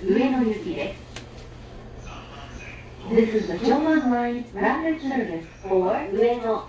上野行きです。This is the Joan Line Rapid Service for Ueno.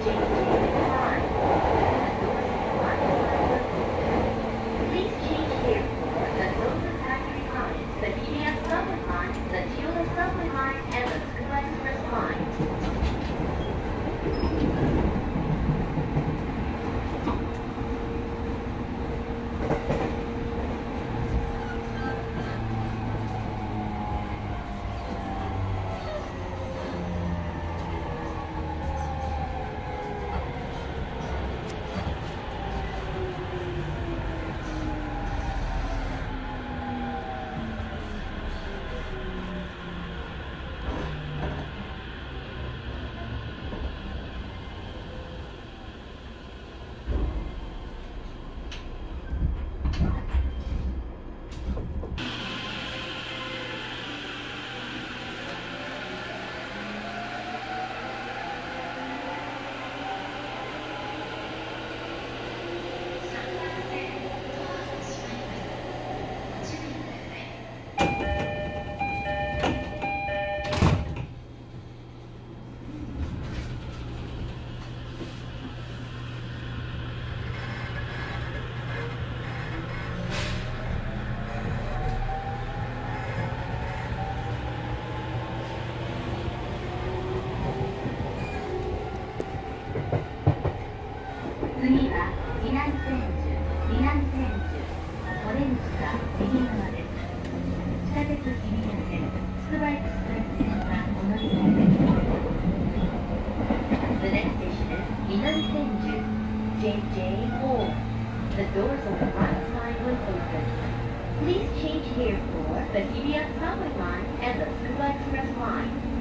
Thank you. the DBS subway line and the Scuba Express line.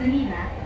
次は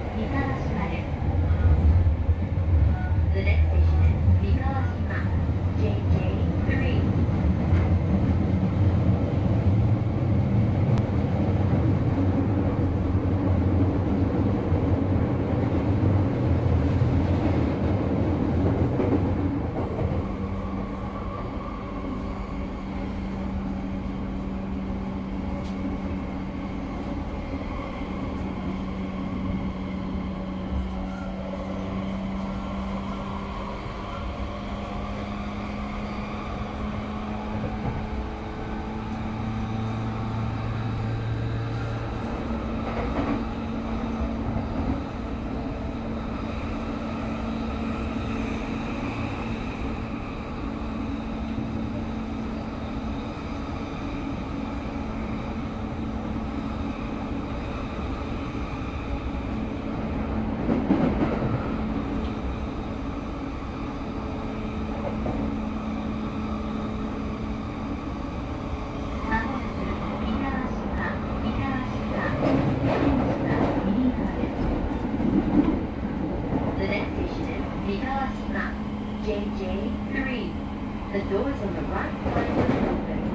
Vikas J JJ3. The doors on the right side are open.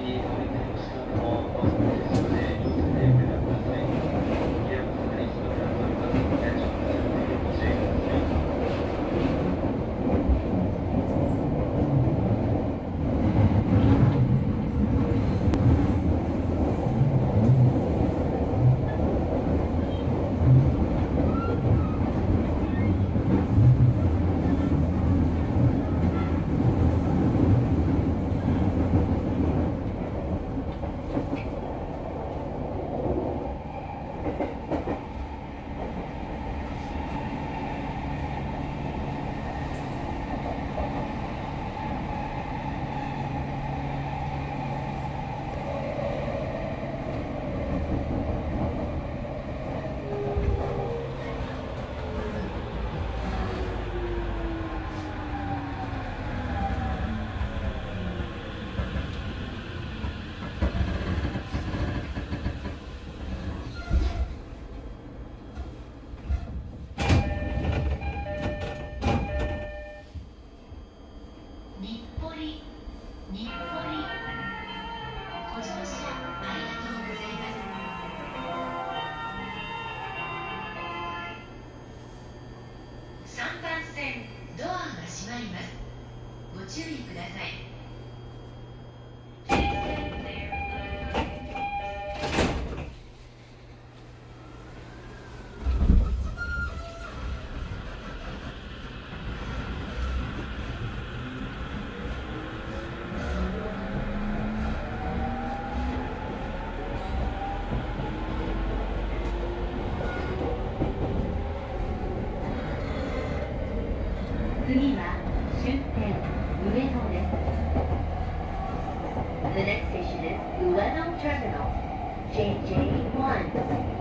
technology, everything cosas. The next station is Ueno Terminal, JJ1.